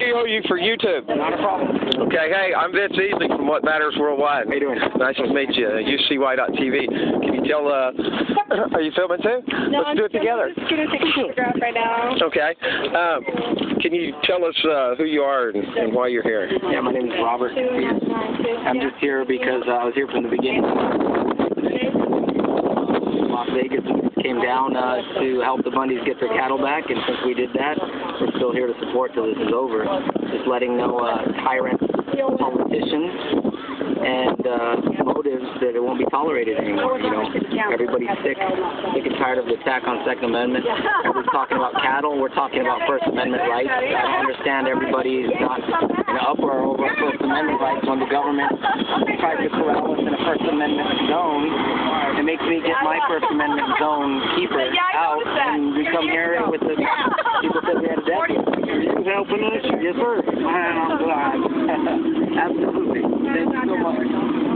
you for YouTube. Not a problem. Okay, hey, I'm Vince Easley from What Matters Worldwide. How you doing? Nice to meet you. UCY.tv. Can you tell, uh, are you filming too? No, Let's I'm do it together. just gonna take a photograph right now. Okay. Um, can you tell us uh, who you are and, and why you're here? Yeah, my name is Robert. I'm just here because uh, I was here from the beginning. Las Vegas came down uh, to help the Bundys get their cattle back, and since we did that, we're still here to support till this is over. Just letting know uh, tyrant politicians and uh, motives that it won't be tolerated anymore. You know, everybody's sick, sick and tired of the attack on Second Amendment. Everybody's talking about cattle. We're talking about First Amendment rights. I understand everybody's not in an uproar over First Amendment rights when the government tries to corral us in a First Amendment zone. It makes me get my First Amendment zone keeper out, and we come here with the people said we had a deputy. Helping us? Yes, sir. I'm glad. Absolutely. Thank you so much.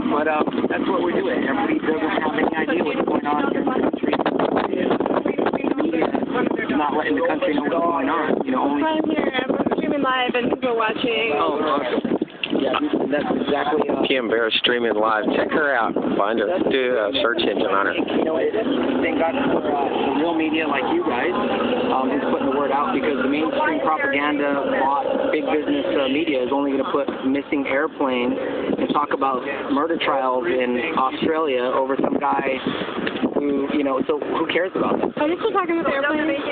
But um, that's what we're doing. Everybody doesn't have any idea what's going on in the country. It's not letting the country know what's going on. You know, only. I'm here. I'm streaming live and people are watching. Oh, awesome. Yeah, that's exactly. Uh, Kim Bear streaming live. Check her out. Find her. Do a search engine on her. You know, it, thank God for uh, real media like you guys um, who's putting the word out because the mainstream propaganda bought big business uh, media is only going to put missing airplanes and talk about murder trials in Australia over some guy who, you know, so who cares about that? Are you still talking about the airplane?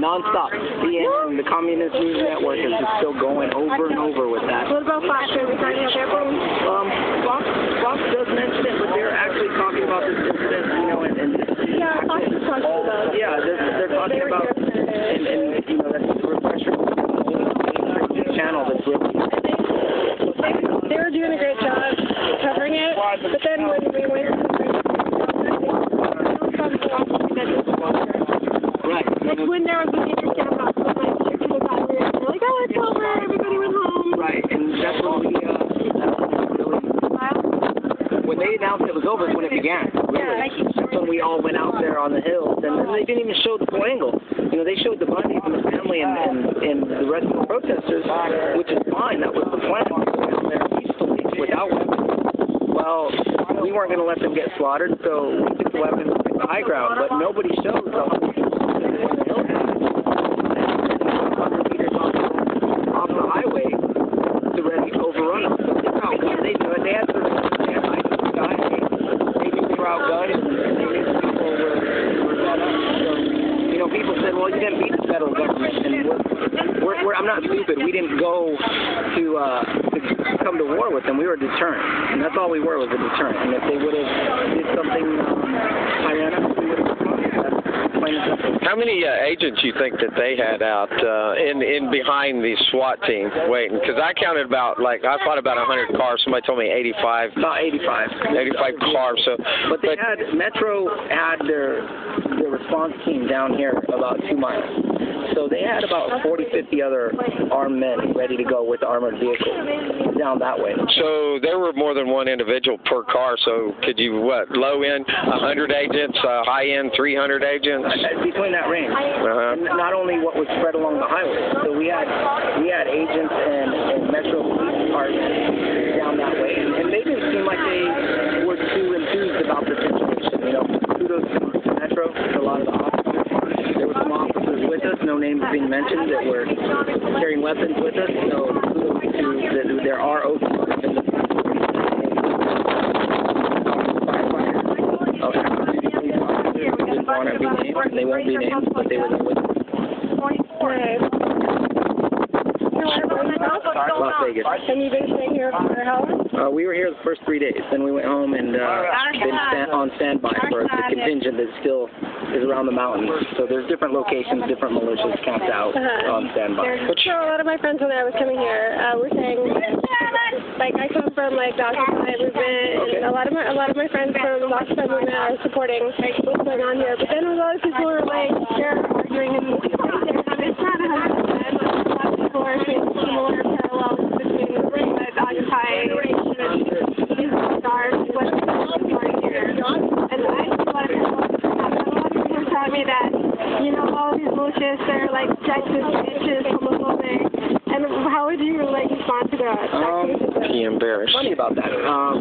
Nonstop. CNN, the Communist News Network is just still going over and over with that. What about Fox? Are we talking about the airplane? Um, Fox, Fox does mention it, but they're actually talking about this incident, you know, and, and Yeah, Fox is talking about it. yeah, they're, they're talking about, here today. and, and you know, that's a refresher channel that's really, They were doing a great job covering it, but then when we went when there was major standoff, like here, and they're like, oh, it's over, everybody went home. Right, and that's when we, uh, that's when we really, when they announced it was over is when it began. Really. That's when we all went out there on the hills, and they didn't even show the full angle. You know, they showed the Bundys and the family and, and, and the rest of the protesters, which is fine. That was the plan. down there peacefully without weapons. Well, we weren't going to let them get slaughtered, so we took the weapons to the high ground, but nobody showed the hundred people sitting in the hills. hundred meters off, off the highway to ready to overrun them. So they were outgunned. They knew it. They had their they had rifles to die. They, they knew they were outgunned, and they knew the people were, were set up. So, you know, people said, well, you didn't beat the federal government. And we're, we're, we're, I'm not stupid. We didn't go to, uh, to come to war with them. We were deterrent. And that's all we were was a deterrent. And if they would have did something um, tyrannical, we would have responded. That's plain and simple. How many uh, agents you think that they had out uh, in in behind the SWAT team waiting? Because I counted about like I thought about 100 cars. Somebody told me 85. About 85. 85 cars. So, But they had Metro had their response team down here about two miles. So they had about 40, 50 other armed men ready to go with the armored vehicles down that way. so there were more than one individual per car. So could you what low end 100 agents, uh, high end 300 agents? Uh, Between that range, Uh-huh. and not only what was spread along the highway. So we had we had agents and, and Metro police departments down that way, and, and they didn't seem like they were too enthused about the situation. You know, kudos to Metro, to a lot of the officers. There were some officers with us, no names being mentioned, that were carrying weapons with us. So to there are to be named. They won't be named, but they were there with us. Las Vegas. And you've been staying here for how long? Uh, we were here the first three days. Then we went home and uh, been stand, on standby for the contingent that still is around the mountains. So there's different locations, different militias camped out on standby. So a lot of my friends when I was coming here uh, were saying, like I come from like the Occupy movement, and a lot of my a lot of my friends from the Occupy movement are supporting like what's going on here. But then a lot of people were like, they're arguing and it's not a hundred percent. but A lot of people are seeing similar parallels between the Occupy generation stars, what's going here. And I see a lot of people, a lot of telling me that you know, all these bullshits, they're like sexist, bitches, homophobic. And how would you like respond to that? Um, PM Bears. funny about that. Um,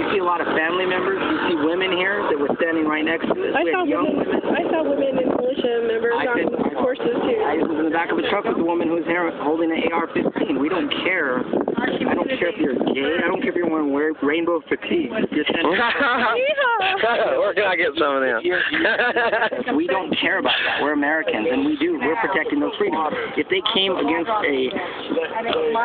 you see a lot of family members. You see women here that were standing right next to us. I We saw young women. I saw women and militia members I on did- horses too. I was in the back of a truck with a woman who's here holding an AR-15. We don't care. I don't care if you're gay. I don't care if you're wearing wear- rainbow fatigue. You're standing Where can I get some of them? We don't care about that. We're Americans, and we do. We're protecting those freedoms. If they came against a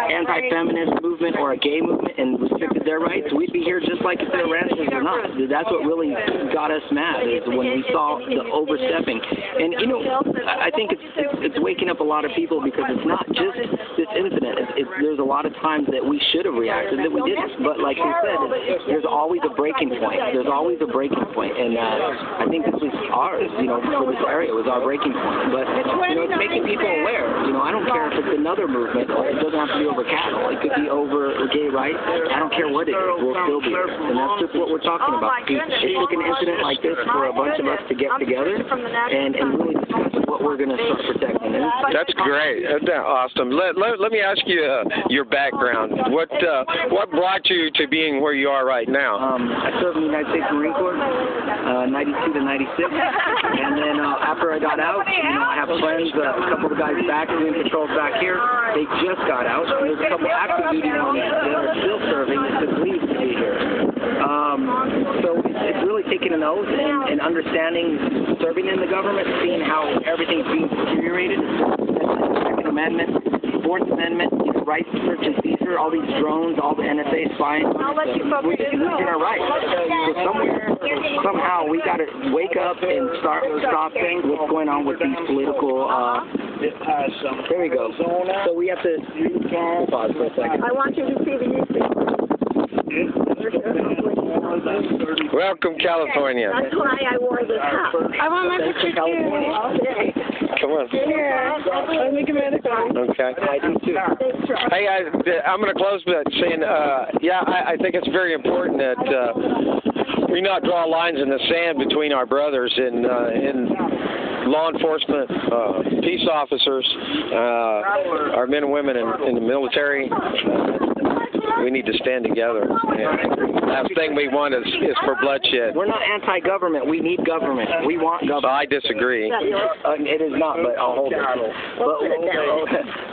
anti-feminist movement or a gay movement and restricted their rights, we'd be here just like if they're rancists or not. That's what really got us mad is when we saw the overstepping. And you know, I I think it's it's, it's waking up a lot of people because it's not just this incident. It's, it's, there's a lot of times that we should have reacted that we didn't. But like you said, there's always a breaking point. There's always a breaking point, and uh, I think this was ours. You know, for this area It was our breaking point. But you know, it's making people aware. You know, I don't care if it's another movement. It doesn't have to be over cattle. It could be over gay rights. I don't care what it is. We'll still be here, and that's just what we're talking about. It took an incident like this for a bunch of us to get together and and really discuss what we're going to start protecting. That's great. That's awesome. Let, let, let me ask you uh, your background. What uh, what brought you to being where you are right now? Um, I served in the United States Marine Corps, uh, 92 to 96. And then uh, after I got out, you know, I have friends, uh, a couple of guys back doing patrols back here. They just got out. And there's a couple active duty ones that are still serving that took leave to be here. Um, so it's, it's really taking an oath and, and understanding serving in the government, seeing how everything's being deteriorated. Second Amendment, Fourth Amendment, you know, rights to search and seizure, all these drones, all the NSA spying. We're just losing our rights. So somewhere, somehow, we got to wake up and start stopping what's going on with these political. Uh, there we go. So we have to pause for a second. I want you to see the Welcome, California. That's why I wore this hat. I want my picture too. Come on. Here, let me give my other. Okay. I do too. Hey, I, I'm going to close by saying, uh, yeah, I, I think it's very important that uh, we not draw lines in the sand between our brothers in uh, in law enforcement, uh, peace officers, uh, our men and women in, in the military. We need to stand together. And last thing we want is, is for bloodshed. We're not anti-government. We need government. We want government. So. I disagree. Uh, it is not, but I'll hold it. But,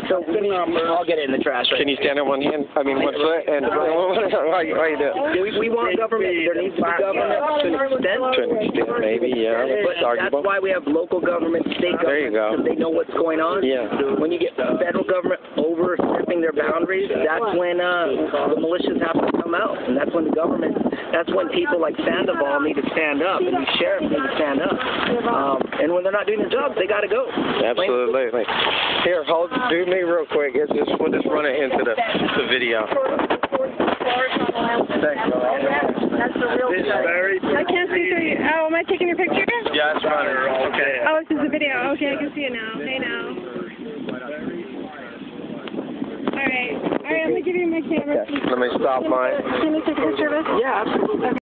so I'll get it in the trash. Right Can you stand on one hand? I mean, one foot? And why, why you do it? We, we want government. There needs to be government to an extent. To an extent, maybe, yeah. But It's that's why we have local government, state government. There you go. They know what's going on. Yeah. When you get federal government overstepping their boundaries, that's when uh, the militias have to come out. And that's when the government, that's when people like Sandoval need to stand up and these sheriffs need to stand up. Um, and when they're not doing their jobs, they got to go. Absolutely. Here, hold, do me real quick. It's just, we'll just run it into the, the video. That's the real I can't see through All right. All right, I'm gonna give you my camera. Let me stop mine. Can you take a picture of us? Yeah, absolutely.